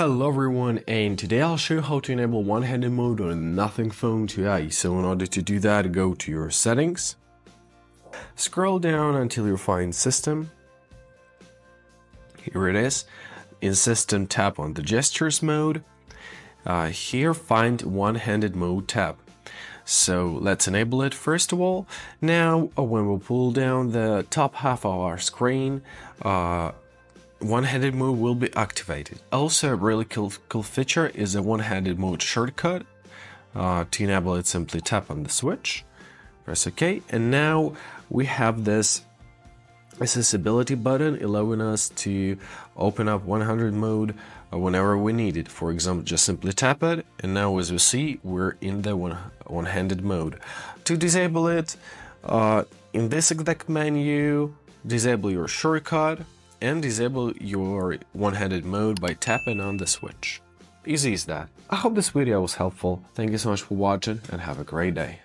Hello everyone and today I'll show you how to enable one-handed mode on Nothing Phone 2a. So in order to do that, go to your settings, scroll down until you find system. Here it is. In system tap on the gestures mode. Uh, here find one-handed mode tab. So let's enable it first of all. Now when we pull down the top half of our screen, uh, one-handed mode will be activated. Also, a really cool, cool feature is a one-handed mode shortcut. Uh, to enable it, simply tap on the switch, press OK, and now we have this accessibility button allowing us to open up one-handed mode uh, whenever we need it. For example, just simply tap it, and now as you see, we're in the one, one-handed mode. To disable it, uh, in this exact menu, disable your shortcut, and disable your one-handed mode by tapping on the switch. Easy as that. I hope this video was helpful, thank you so much for watching and have a great day.